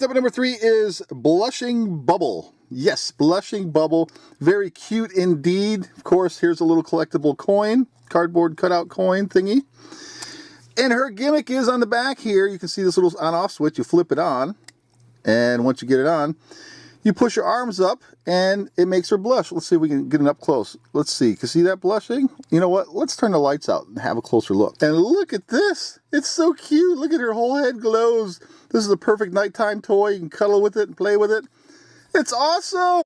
Step number three is Blushing Bubble. Yes, Blushing Bubble. Very cute indeed. Of course, here's a little collectible coin, cardboard cutout coin thingy. And her gimmick is on the back here. You can see this little on-off switch. You flip it on. And once you get it on, you push your arms up and it makes her blush. Let's see if we can get it up close. Let's see. Can you see that blushing? You know what? Let's turn the lights out and have a closer look. And look at this. It's so cute. Look at her whole head glows. This is a perfect nighttime toy. You can cuddle with it and play with it. It's awesome.